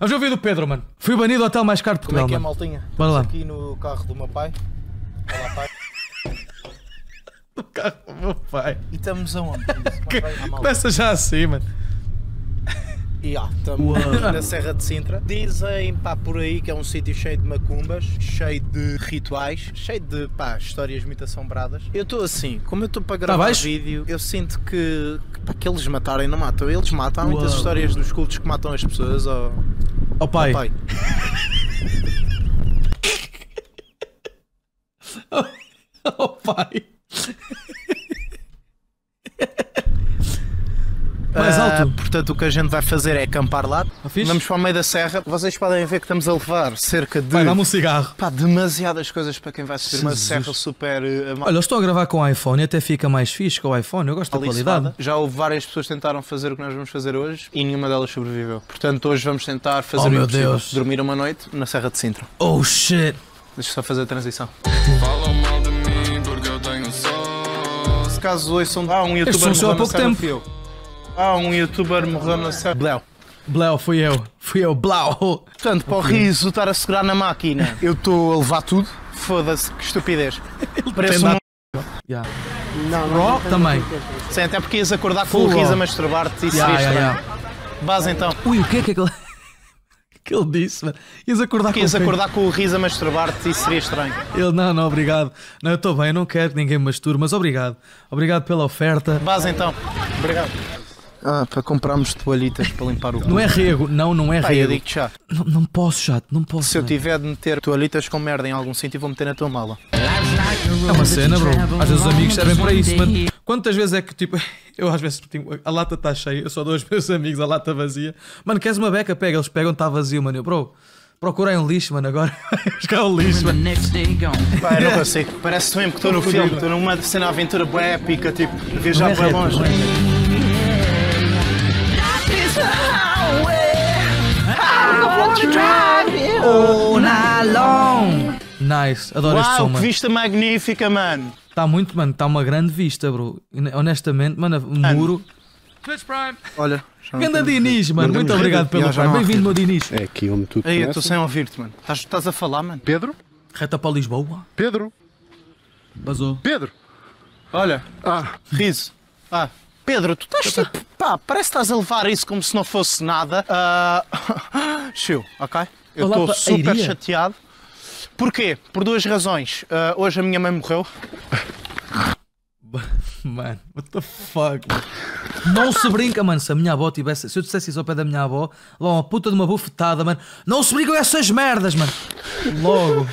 Vamos ouvir do Pedro, mano. Fui banido do hotel mais caro de Como é Portugal, que é, maltinha? Bora lá. Aqui no carro do meu pai. Olá, pai. O carro do meu pai. E estamos aonde? Começa já assim, mano. E ah, estamos na Serra de Sintra. Dizem, pá, por aí que é um sítio cheio de macumbas, cheio de rituais, cheio de, pá, histórias muito assombradas. Eu estou assim, como eu estou para gravar baixo? vídeo, eu sinto que, que, pá, que eles matarem não matam. Eles matam. Há muitas histórias dos cultos que matam as pessoas. ó. Ó pai. Pai. Ó pai. Mais Ah, alto. portanto, o que a gente vai fazer é acampar lá. Tá fixe? Vamos para o meio da serra. Vocês podem ver que estamos a levar cerca de. Vai, dá-me um cigarro. Pá, demasiadas coisas para quem vai subir uma serra super eh, Olha, eu estou a gravar com o iPhone e até fica mais fixe com o iPhone. Eu gosto da qualidade. Já houve várias pessoas que tentaram fazer o que nós vamos fazer hoje e nenhuma delas sobreviveu. Portanto, hoje vamos tentar fazer Oh, o meu impossível. Deus. Dormir uma noite na Serra de Sintra. Oh shit. Deixa eu só fazer a transição. Falam mal de mim porque eu tenho só. Se caso ouçam, há um Este youtuber som só há pouco tempo. Há um youtuber morreu na serra. Bléu. Blau, fui eu. Fui eu, Blau. Portanto, para o riso estar a segurar na máquina, eu estou a levar tudo. Foda-se, que estupidez. Parece um... Yeah. Raw também. Sim, até porque ias acordar com Full o riso a masturbar-te e Yeah, seria yeah, estranho. yeah. Base então. Ui, o que é que é que ele... que ele disse, mano? Ias acordar ias com quem? acordar com o riso a masturbar-te e seria estranho. Ele, não, não, obrigado. Não, eu estou bem, eu não quero que ninguém me masture, mas obrigado. Obrigado pela oferta. Base então. Obrigado. Ah, para comprarmos toalhitas para limpar o cu. Não é rego, não, não é Pá, eu rego. digo já. Não, não posso, chato, não posso. Se eu tiver de meter toalhitas com merda em algum sítio, vou meter na tua mala. É uma cena, bro. Às vezes os amigos servem para isso, mano. Quantas vezes é que, tipo, eu às vezes, tipo, a lata está cheia, eu só dou aos meus amigos a lata vazia. Mano, queres uma beca? Pega, eles pegam, está vazio, mano. Eu, bro, procurei um lixo, mano, agora buscar o lixo, mano. Pá, eu não consigo. Parece mesmo que estou no filme, estou numa cena de aventura bué épica, tipo, viajar Não é bem rap, longe. É All night long. Nice, adoro este som, Uau, que mano. vista magnífica, mano. Está muito, mano, está uma grande vista, bro. Honestamente, mano, o muro. Olha, já não Ganda Dinis, mano, muito obrigado pelo há Bem-vindo, meu Dinis. É aqui onde tu Aí, eu estou sem ouvir-te, mano. Estás, estás a falar, mano? Pedro? Reta para Lisboa. Pedro? Basou. Pedro? Olha, Ah, riso. Ah, Pedro, tu estás tipo, pá, parece que estás a levar isso como se não fosse nada. Ah, chill, ok? Eu estou super Eiria. chateado. Porquê? Por duas razões. Ah, hoje a minha mãe morreu. Mano, what the fuck? mano? Não se brinca, mano. Se a minha avó tivesse. Se eu dissesse isso ao pé da minha avó, lá uma puta de uma bufetada, mano. Não se brincam essas merdas, mano. Logo.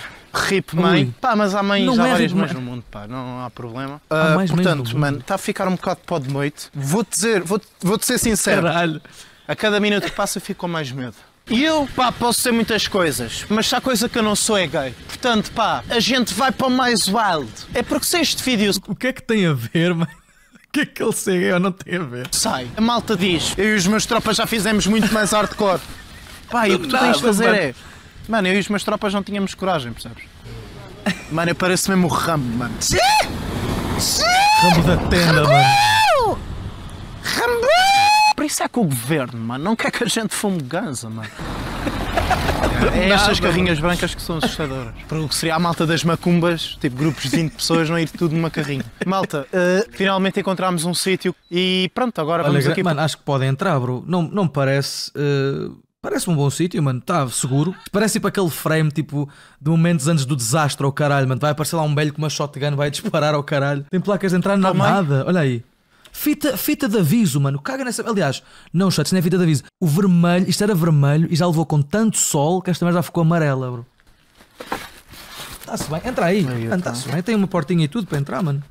Rip mãe. Ui. Pá, mas há mães, Não há é várias mães mãe. no mundo, pá, não há problema. Há Ah, portanto, mano, está a ficar um bocado pó de noite. Vou-te dizer, vou-te vou ser sincero. Caralho. A cada minuto que passa eu fico com mais medo. E eu, pá, posso ser muitas coisas, mas se há coisa que eu não sou é gay. Portanto, pá, a gente vai para o mais wild. É porque se este vídeo O que é que tem a ver, mano? O que é que ele segue ou não tem a ver? sai, a malta diz, eu e os meus tropas já fizemos muito mais hardcore. Pá, e o que tu tens de fazer mano. é... Mano, eu e os meus tropas não tínhamos coragem, percebes? Mano, eu pareço mesmo o Rambo, mano. Ramo da tenda, mano. Rambo! Por isso é que o governo, mano, não quer que a gente fume ganza, mano. É estas carrinhas brancas que são assustadoras. Para o que seria a malta das macumbas, tipo grupos de 20 pessoas, não ir tudo numa carrinha. Malta, eh, finalmente encontramos um sítio e pronto, agora Olha, vamos aqui. mano, acho que podem entrar, bro. Não, não me parece. eh, Parece um bom sítio, mano. Está seguro. Parece tipo aquele frame, tipo, de momentos antes do desastre ao caralho, mano. Vai aparecer lá um velho com uma shotgun, vai disparar ao caralho. Tem placas de entrar, não Calma aí. nada. Olha aí. Fita, fita de aviso, mano. Caga nessa. Aliás, não, chat, isso não é fita de aviso. O vermelho, isto era vermelho e já levou com tanto sol que esta merda já ficou amarela, bro. Está-se bem, entra aí. Está-se bem, tem uma portinha e tudo para entrar, mano.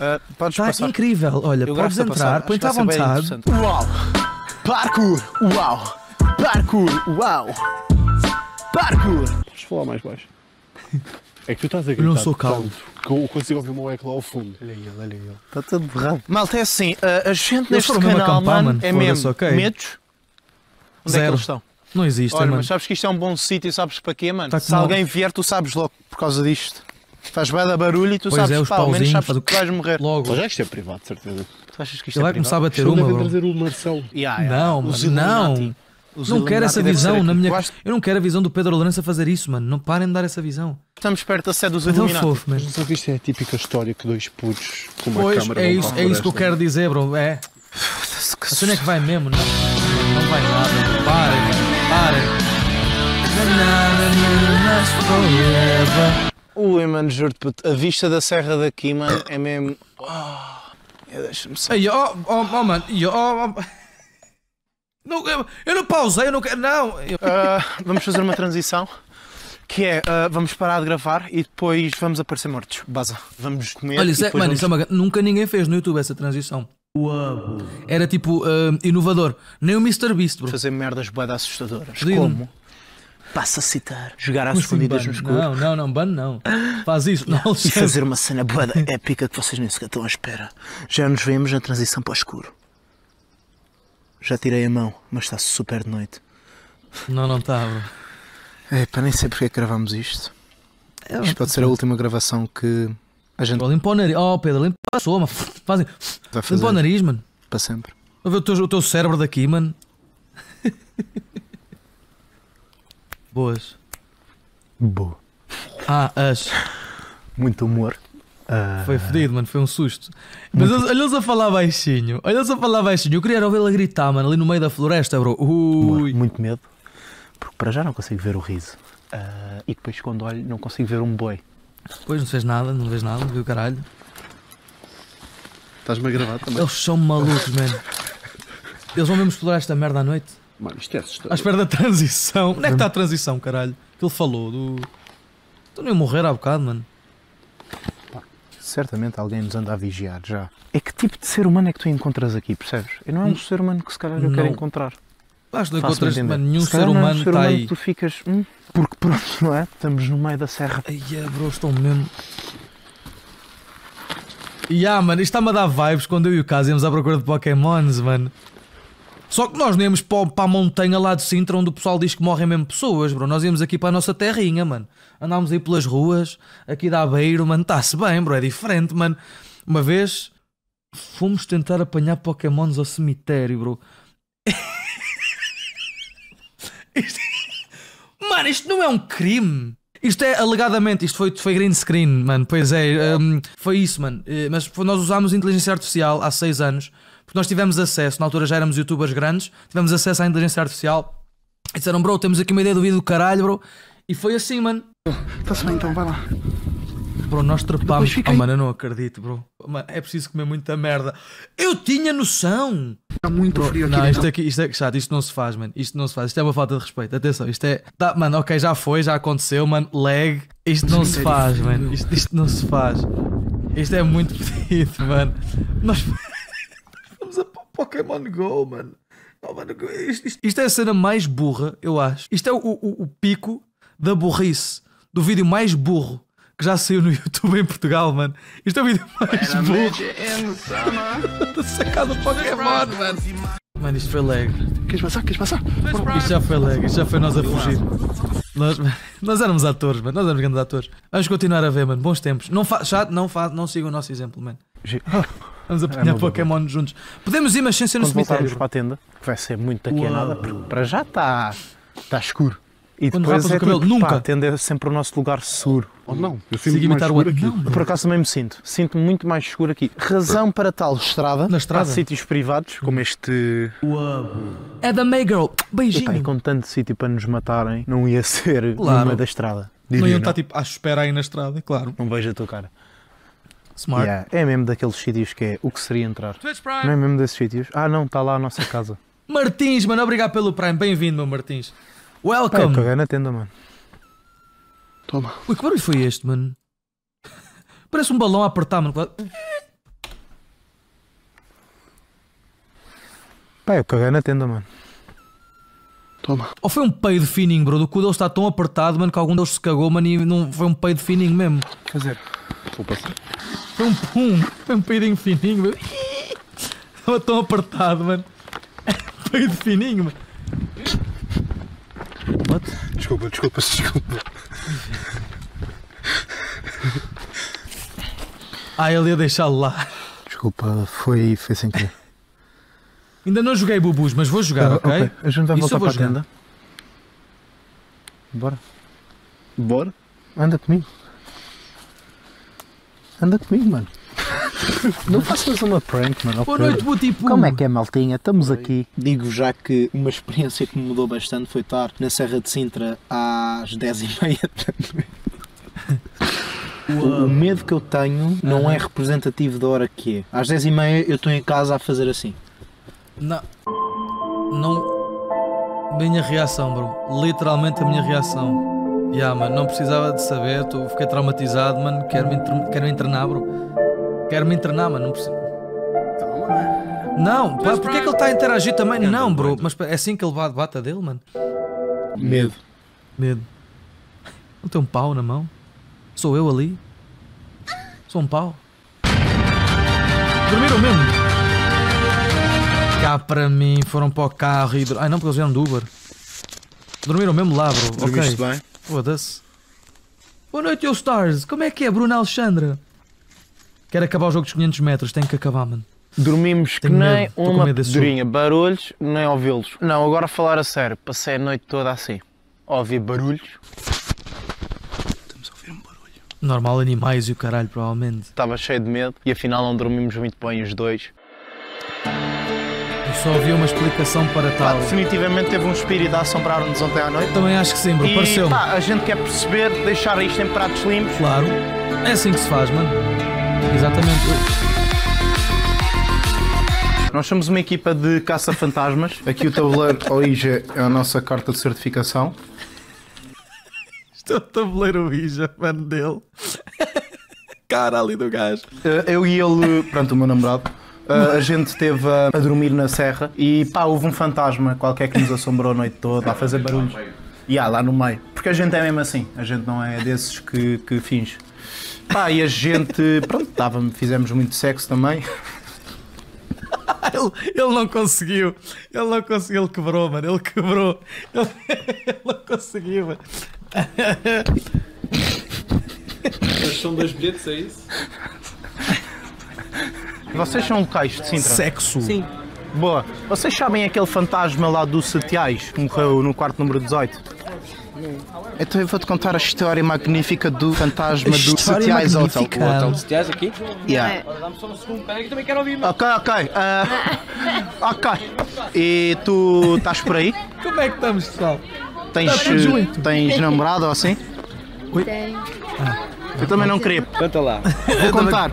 Eh, podes Está passar. incrível. Olha, Eu podes entrar, põe-te à vontade. Uau! Parkour! Uau! Parkour! Uau! Parkour! podes falar mais baixo. É que tu estás a Eu gritar não sou calmo. que eu consigo ouvir o meu eco lá ao fundo. Olha ele, olha ele. Está tudo borrado. Malta, é assim, a, a gente neste canal, acampar, mano, mano. é mesmo ok. medos. Onde é que Zero. eles estão? Não existe, Olha, mano. mas sabes que isto é um bom sítio, sabes para quê, mano? Tá Se alguém vier, tu sabes logo por causa disto. Faz bem da barulho e tu Pois sabes, é, os pá, ao menos pauzinhos, sabes faz o que vais morrer. Logo. Mas já isto é privado, de certeza. Tu achas que isto Ele é vai começar a privado? bater Eles uma, bro. trazer o Marcelo. Yeah, yeah. Não, mano, não. Os Não quero essa visão na minha. Eu acho Eu não quero a visão do Pedro Lourenço a fazer isso, mano. Não parem de dar essa visão. estamos perto da sede dos É Illuminati. fofo, mano. Mas não viste a típica história que dois putos com uma Pois, câmara é isso, é isso que eu quero dizer, bro. É. A cena é que vai mesmo, não. Não vai nada. Parem, parem. Ui, mano, juro-te, a vista da serra daqui, mano, é mesmo. Ah, eu Deixa-me só. Ei, oh, oh, oh, mano. e, Oh, oh. Não, eu, eu não pausei, eu não quero. Não. Eu- Ah, vamos fazer uma transição. Que é, ah, vamos parar de gravar e depois vamos aparecer mortos. Baza. Vamos comer. Olha, e isso é, mano, vamos... isso é uma, nunca ninguém fez no YouTube essa transição. Era tipo ah, inovador. Nem o Mr. Beast, bro. fazer merdas boedas assustadoras. Pedido. Como? Passa a citar. Jogar às Como assim, escondidas no escuro. Não, não, não, ban não. Faz isso. Não, E Alexandre. fazer uma cena boeda épica que vocês nem sequer estão à espera. Já nos vemos na transição para o escuro. Já tirei a mão, mas está super de noite. Não, não está, bro. É, para nem sei porque é que gravamos isto. É, Isto pode ser a última gravação que a gente Limpa o nariz. Oh, Pedro, limpa a sua, mano. Fazem. Limpa o nariz, mano. para sempre. Vou ver o teu, o teu cérebro daqui, mano. Boas. Boa. Ah, as. Muito humor. Ah, Foi fedido, mano. Foi um susto. Mas eles- olha eles a falar baixinho. Olha eles a falar baixinho. Eu queria ouvi-lo a gritar, mano, ali no meio da floresta, bro. Ui. Muito medo. Porque para já não consigo ver o riso. Ah, e depois quando olho não consigo ver um boi. Depois não fez nada, não vês nada, não viu o caralho. Estás-me a gravar também? Eles são malucos, mano. Eles vão mesmo explorar esta merda à noite. Mano, isto é À assustador. espera da transição. Onde é que está a transição, caralho? Que ele falou do. Tu ia morrer há bocado, mano. Certamente alguém nos anda a vigiar já. É que tipo de ser humano é que tu encontras aqui, percebes? E não é um ser humano que se calhar eu quero Não. encontrar. Acho que não encontras nenhum Se ser não é um humano ser está humano aí. que tu ficas. hum, porque pronto, não é? Estamos no meio da serra. Ai, é, bro, estão mesmo. E ah, mano, isto está-me a dar vibes quando eu e o Caso íamos à procura de Pokémons, mano. Só que nós não íamos para, para a montanha lá de Sintra onde o pessoal diz que morrem mesmo pessoas, bro. Nós íamos aqui para a nossa terrinha, mano. Andámos aí pelas ruas, aqui da Aveiro, mano. Está-se bem, bro. É diferente, mano. Uma vez fomos tentar apanhar Pokémons ao cemitério, bro. Mano, isto não é um crime. Isto é alegadamente, isto foi, foi green screen, mano. Pois é, hum, foi isso, mano. Eh, Mas nós usámos inteligência artificial há seis anos, porque nós tivemos acesso, na altura já éramos youtubers grandes, tivemos acesso à inteligência artificial e disseram, bro, temos aqui uma ideia do vídeo do caralho, bro. E foi assim, mano. Está-se bem, então vai lá. Bro, nós trepámos. fiquei- Oh, mano, eu não acredito, bro. Mano, é preciso comer muita merda. Eu tinha noção. Está muito Bro, não, isto aqui, isto é chato, isto não se faz, mano. Isto não se faz, isto é uma falta de respeito. Atenção, isto é. Tá, mano, ok, já foi, já aconteceu, mano. Lag. Isto não se faz, mano. Isto, isto não se faz. Isto é muito pedido, mano. Nós Pokémon Go, mano. Oh, mano, isto, isto- isto é a cena mais burra, eu acho. Isto é o, o- o pico da burrice. Do vídeo mais burro que já saiu no YouTube em Portugal, mano. Isto é o vídeo mais burro da sacada Pokémon, mano. Mano, isto foi lag. Queres passar? Queres passar? Isto já foi lag, isto já foi nós a fugir. Nós, nós éramos atores, mano. Nós éramos grandes atores. Vamos continuar a ver, mano. Bons tempos. Não, fa chato, não, fa não sigam o nosso exemplo, mano. Vamos apanhar uma boa. Pokémon juntos. Podemos ir, mas sem ser no Quando voltarmos cemitério. para a tenda, que vai ser muito daqui a nada, porque para já está está escuro. E Quando depois rapas o é cabelo, tipo, nunca. pá, a tenda é sempre o nosso lugar seguro. Ou não? Eu sinto mais imitar o seguro outro. aqui. Não, Por acaso também me sinto. Sinto-me muito mais seguro aqui. Razão para tal estrada. Na estrada? Há sítios privados, como este. É da Maygirl. Epá, e Beijinho. com tanto sítio para nos matarem, não ia ser Claro. no meio da estrada. Não Diria, iam não, estar tipo à espera aí na estrada, claro. não vejo a tua cara. Smart. Yeah, é mesmo daqueles sítios que é o que seria entrar. Não é mesmo desses sítios? Ah, não, está lá a nossa casa. Martins, mano, obrigado pelo Prime. Bem-vindo, meu Martins. Eu Welcome. caguei na tenda, mano. Toma. Ui, que barulho foi este, mano? Parece um balão a apertar, mano. Pá, eu caguei na tenda, mano. Toma. Ou foi um peido fininho, bro? Do cu deles está tão apertado, mano, que algum deles se cagou, mano, e não foi um peido fininho mesmo. Quer dizer, Passar. Foi um pum, foi um peidinho fininho, mano. Estava tão apertado, mano. Peido fininho, mano. What? Desculpa, desculpa, desculpa. Ah, ele ia deixá-lo lá. desculpa, foi, foi sem querer. Ainda não joguei bubus, mas vou jogar, Ah, ok? A gente vai Isso voltar para a jogar. tenda. Bora. Bora? Anda comigo. Anda comigo, mano. Não faças uma prank, mano. Boa noite, Butipu. Como é que é, maltinha? Estamos aqui. Digo já que uma experiência que me mudou bastante foi estar na Serra de Sintra às 10h30 da noite. O, o medo que eu tenho não é representativo da hora que é. Às 10h30 eu estou em casa a fazer assim. Não. Não. Minha reação, bro. Literalmente a minha reação. Ya, mano, não precisava de saber. Tô, fiquei traumatizado, mano. Quero-me. Quero internar, bro. Quero-me internar, mano. Não preciso. Não, pá, porque é que ele está a interagir também? Não, bro. Mas é assim que ele bate, bate a dele, mano. Medo. Medo. Ele tem um pau na mão. Sou eu ali. Sou um pau. Dormiram mesmo? Cá para mim, foram para o carro e. Ai não, porque eles vieram do Uber. Dormiram mesmo lá, bro. Dormiste ok. bem? Foda-se. Boa noite, eu Stars. Como é que é, Bruna Alexandra? Quero acabar o jogo dos 500 metros. Tenho que acabar, mano. Dormimos que Tenho nem medo, uma pedorinha. Barulhos, nem ouvi-los. Não, agora a falar a sério. Passei a noite toda assim. A ouvir barulhos. Estamos a ouvir um barulho. Normal, animais e o caralho, provavelmente. Estava cheio de medo e afinal não dormimos muito bem os dois. Só ouvi uma explicação para Pá, tal. definitivamente teve um espírito a assombrar-nos ontem à noite. Também acho que sim, bro. Pareceu-me. pá, a gente quer perceber, deixar isto em pratos limpos. Claro. É assim que se faz, mano. Exatamente. Nós somos uma equipa de caça-fantasmas. Aqui o tabuleiro OIJA é a nossa carta de certificação. Isto é o tabuleiro Ouija, mano, dele. Cara ali do gajo. Eh, Eu e ele, pronto, o meu namorado, a gente esteve a, a dormir na serra e pá, houve um fantasma qualquer que nos assombrou a noite toda, a fazer barulhos. E há lá no meio. Porque a gente é mesmo assim, a gente não é desses que, que finge. Pá, e a gente, pronto, tava, fizemos muito sexo também. Ele, ele não conseguiu. Ele não conseguiu. Ele quebrou, mano. Ele quebrou. Ele, ele não conseguiu, mano. São dois bilhetes, é isso? Vocês são locais de Sintra? Sexo. Sim. Boa. Vocês sabem aquele fantasma lá do Setiais que morreu no quarto número 18? Então eu vou-te contar a história magnífica do fantasma do História Setiais Hotel. magnífica. O hotel de Setiais aqui? Yeah. Dá-me só um segundo, peraí que eu também quero ouvir. Ok, ok. ah, ok. E tu estás por aí? Como é que estamos, pessoal? Tens, tens namorado ou assim? Tenho. Eu também não queria. Canta lá. Vou contar.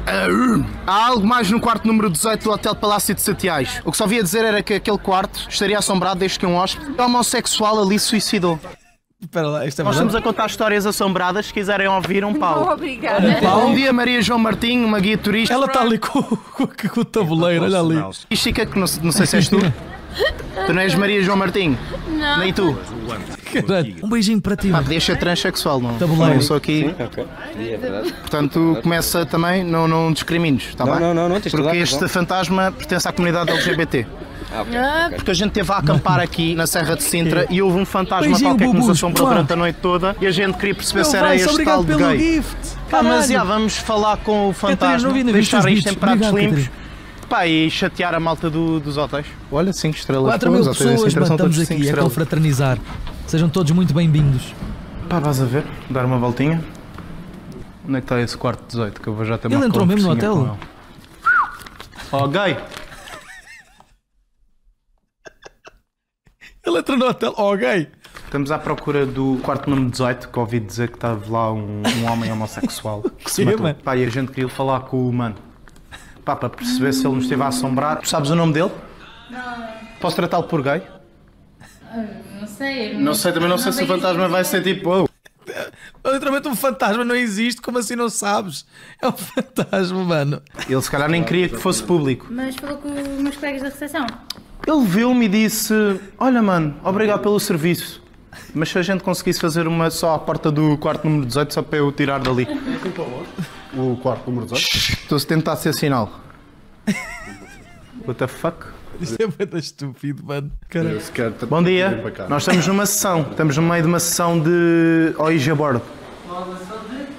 Há algo mais no quarto número 18 do Hotel Palácio de Setiais. O que só via dizer era que aquele quarto estaria assombrado desde que um hóspede homossexual ali se suicidou. Espera lá, isto é Nós verdade? estamos a contar histórias assombradas. Se quiserem ouvir, um pau. Obrigada. Bom dia, Maria João Martim, uma guia turística. Ela está ali com, com, com o tabuleiro, olha ali. Turística, que não, não sei se és tu. tu não és Maria João Martim? Não. Nem tu. Um beijinho para ti, Pá, mano. podias ser transexual, não? Tabuleiro. Não sou aqui. Ok. É verdade. Portanto, começa também, não, não discrimines, está Não, bem? não, não, não, Porque razão. este fantasma pertence à comunidade LGBT. Ah. Ah, Porque a gente esteve a acampar aqui na Serra de Sintra e houve um fantasma Beijinho, qualquer que nos assombrou durante a noite toda e a gente queria perceber Meu se era Vance, este tal de gay. gift. Pá, mas já, vamos falar com o fantasma, os deixar isto em pratos Obrigado, limpos. Catarina. Pá, e chatear a malta do- dos hotéis. Olha, 5 estrelas. 4 Pô, mil os hotéis em pessoas, todos estamos aqui, é estrelas. confraternizar. Sejam todos muito bem-vindos. Pá, vais a ver, dar uma voltinha. Onde é que está esse quarto 18 que eu vou já ter Ele uma entrou mesmo no hotel? Oh, gay! Ele entrou no hotel. Oh, gay. Estamos à procura do quarto número 18, que ouvi dizer que estava lá um, um homem homossexual que se matou. Pá, e a gente queria falar com o mano. Pá, para perceber se ele nos esteve a assombrar. Sabes o nome dele? Não. Posso tratá-lo por gay? não sei. Não sei, também não sei se o fantasma vai ser tipo. Oh. Literalmente um fantasma não existe, como assim não sabes? É um fantasma, mano. Ele se calhar nem queria que fosse público. Mas falou com os meus colegas da recepção. Ele viu-me e disse: Olha, mano, obrigado pelo serviço. Mas se a gente conseguisse fazer uma só à porta do quarto número 18, só para eu tirar dali. O quarto número 18. Estou a tentar ser sinal. What the fuck? Isto é muito estúpido, mano. Caralho. Quer, Bom dia, nós estamos numa sessão, estamos no meio de uma sessão de Ouija Board.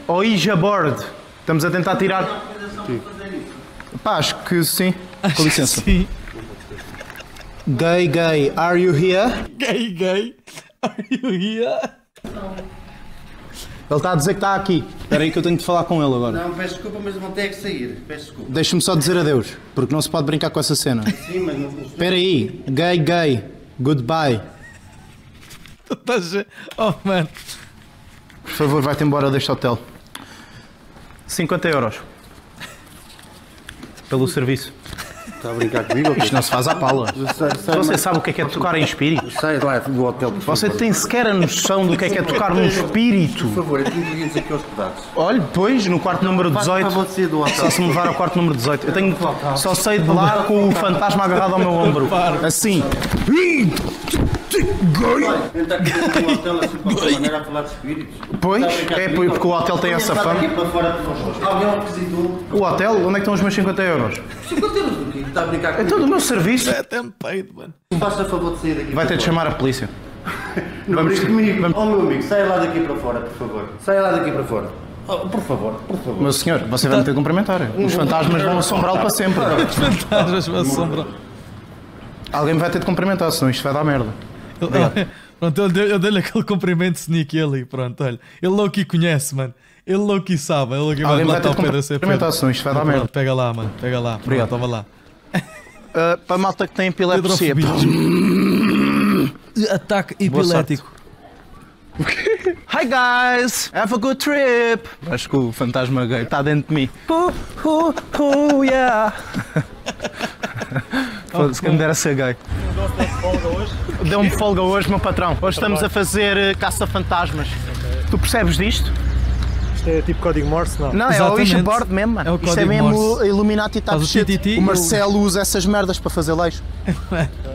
Ouija Board. Estamos a tentar tirar. Pá, acho que sim. Com licença. Sim. Gay, gay, are you here? Gay, gay. Are you here? Ele está a dizer que está aqui. Espera aí que eu tenho de falar com ele agora. Não, peço desculpa, mas vão ter que sair. Peço desculpa. Deixa-me só dizer adeus, porque não se pode brincar com essa cena. Sim, mas não. Espera aí. Gay, gay, goodbye. Tu estás. a- Oh, mano. Por favor, vai-te embora deste hotel. 50 euros. Pelo serviço. Está a brincar comigo? Isto não se faz à pala. Você sabe o que é que é tocar em espírito? de lá do hotel. Você tem sequer a noção do que é que é tocar num espírito? Por favor, clientes aqui aos pedaços. Olha, depois, no quarto número Para 18. você do hotel. Só se me levar ao quarto número 18. Eu tenho. Só sei de lá com o fantasma agarrado ao meu ombro. Assim. Aqui dentro do hotel assim para a maneira a falar de espíritos. Pois, é porque o hotel tem essa fama. apresentou. O hotel, onde é que estão os meus 50 euros? 50 euros do quê? Está a brincar É comigo? todo o meu serviço. É até me peido, mano. Faça favor de sair daqui Vai ter de chamar a polícia. Não Vamos- comigo. Oh, meu amigo, saia lá daqui para fora, por favor. Saia lá daqui para fora. Oh, por favor, por favor. Meu senhor, você vai me ter de cumprimentar. Os fantasmas vão assombrá-lo para sempre. Fantasmas me assombram. Alguém me vai ter de cumprimentar, senão isto vai dar merda. Ele- Pronto, eu eu dei-lhe aquele cumprimento sneak ali. Pronto, olha. Ele logo que conhece, mano. Ele logo que sabe. Ele logo que vai lá ter está de o Pedro a ser cumprimentar, Pedro. senão isto vai dar merda. Pega lá, mano. Pega lá. Obrigado. Pronto, toma lá. Uh, para a malta que tem epilepsia. Ataque epilético. Hi guys, have a good trip. Acho que o fantasma gay está dentro de mim. Uh, uh, uh, yeah. Foda-se, quem me dera ser gay. Deu-me folga hoje, meu patrão. Hoje estamos a fazer eh, caça-fantasmas. Tu percebes disto? Isto é tipo código Morse, não? Não, é o Exatamente. Ouija board mesmo, mano. É o Isto é código mesmo Morse. Illuminati Faz type o shit. TTT, O Marcelo usa essas merdas para fazer leis.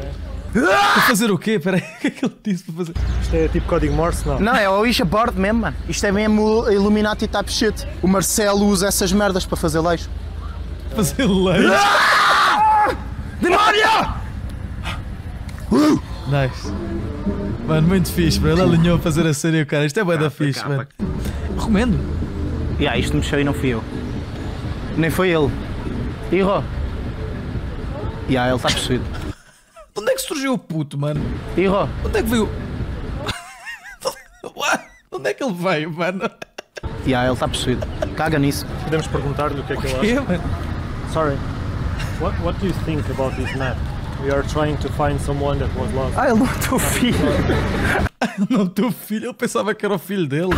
Para fazer o quê? Espera aí. O que é que ele disse para fazer? Isto é tipo código Morse, não? Não, é o Ouija board mesmo, mano. Isto é mesmo Illuminati type shit. O Marcelo usa essas merdas para fazer leis. Fazer lei. Demónio! Nice. Mano, muito fixe, bro. Ele alinhou a fazer a série, cara. Isto é bué da fixe, mano. Recomendo. Yeah, isto mexeu e não fui eu. Nem foi ele. Irro. Yeah, ele está possuído. De onde é que surgiu o puto, mano? Irro. Onde é que veio? Onde é que ele veio, mano? Yeah, ele está possuído. Caga nisso. Podemos perguntar-lhe o que é que ele acha. mano? Sorry. What, what do you think about this map? We are trying to find someone that was lost. Ah, ele não é teu filho. Não, teu filho, eu pensava que era o filho dele.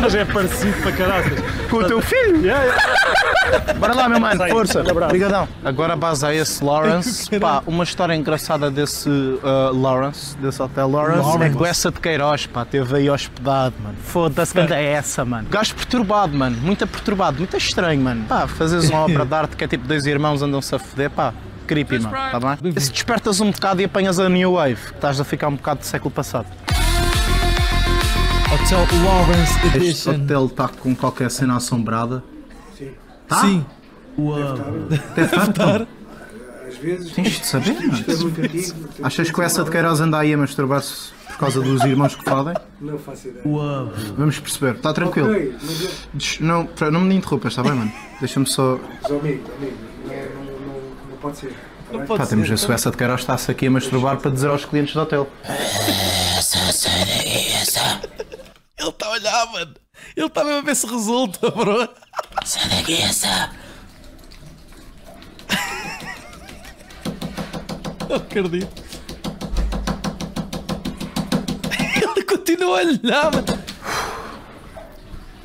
Mas é parecido para caraças. Com o teu filho? Yeah, yeah. Bora lá, meu mano. Força. abraço. Obrigadão. Agora a base a esse Lawrence. Pá, uma história engraçada desse uh, Lawrence, desse hotel Lawrence, é Lawrence. que o essa de Queiroz, pá, teve aí hospedado, mano. Foda-se, que é essa, mano. Gajo perturbado, mano. Muito perturbado, muito estranho, mano. Pá, fazes uma obra de arte que é tipo dois irmãos andam-se a foder, pá. Creepy, mano, tá bem? E se despertas um bocado e apanhas a New Wave, estás a ficar um bocado do século passado. Hotel Lawrence Este Edition. hotel está com qualquer cena assombrada. Tá? Sim. Deve estar. Tens de saber, mano. Achas que o essa de Queiroz anda aí a masturbar-se por causa dos irmãos que fodem? Não faço ideia. Vamos perceber. Está tranquilo. Ok, mas Não, não me interrompas, está bem, mano? Deixa-me só. mas, amigo, amigo, não, é- não, não, não pode ser. tá bem? Pá, temos a Suécia de Queiroz está-se aqui a masturbar para dizer aos clientes do hotel. Ele está a olhar, mano. Ele está mesmo a ver se resulta, bro. Não acredito. Ele continua a olhar, mano.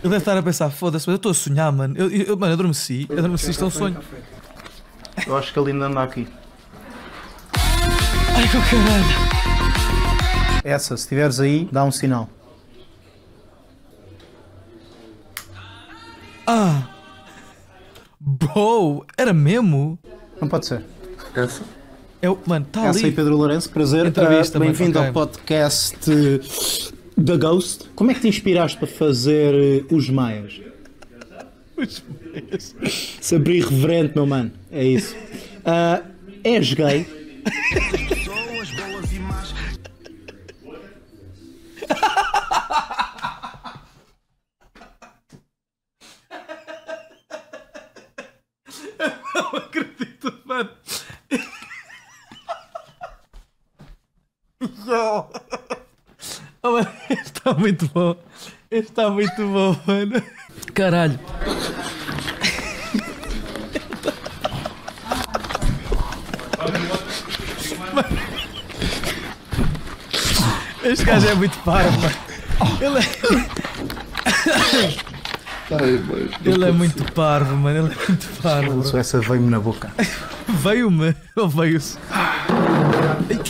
Ele deve estar a pensar, foda-se, mas eu estou a sonhar, mano. Eu, eu- mano, eu adormeci. Eu adormeci, isto é um sonho. Eu acho que ele ainda anda aqui. Ai, que caralho. Essa, se estiveres aí, dá um sinal. Ah. Bro, era mesmo? Não pode ser. Essa? É o, mano, está Essa aí, ali. Pedro Lourenço, prazer. Entrevista, Ah, Bem-vindo mano, ao podcast The Ghost. Como é que te inspiraste para fazer eh, os Maias? Se abrir reverente, meu mano. É isso. Ah, és gay? céu! Oh, mano, este está muito bom. Este está muito bom, mano. Caralho. Este gajo é muito parvo, mano. Ele é, Ai, mano. ele é muito parvo, mano. Ele é muito parvo. Essa veio-me na boca. Veio-me ou veio-se?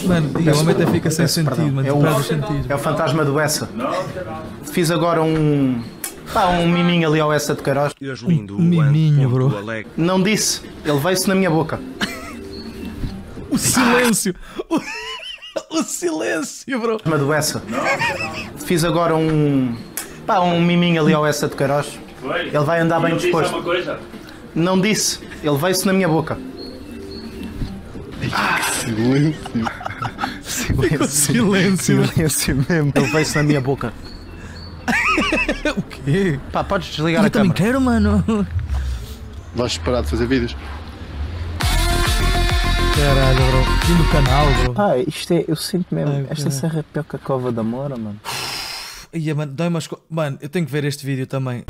Mano, e o homem até fica sem sentido, mano. É o, sentido. é o fantasma do Essa. Fiz agora um. Pá, um miminho ali ao Essa de Queiroz. Um miminho, bro. Não disse, ele veio-se na minha boca. O silêncio. O, o silêncio, bro. Fantasma do Essa. Fiz agora um. Pá, um miminho ali ao Essa de Queiroz. Ele vai andar bem disposto. Não disse, ele veio-se na minha boca. Silêncio. Silêncio. bro. Silêncio mesmo. Ele veio-se na minha boca. O quê? Pá, podes desligar Eu a também câmera. quero, mano. Vais parar de fazer vídeos. Caralho, bro. E no canal, bro. Pá, isto é. Eu sinto mesmo. Ai, esta serra é pior que a cova da Moura, mano. Ia, mano, dói umas. Mano, eu tenho que ver este vídeo também.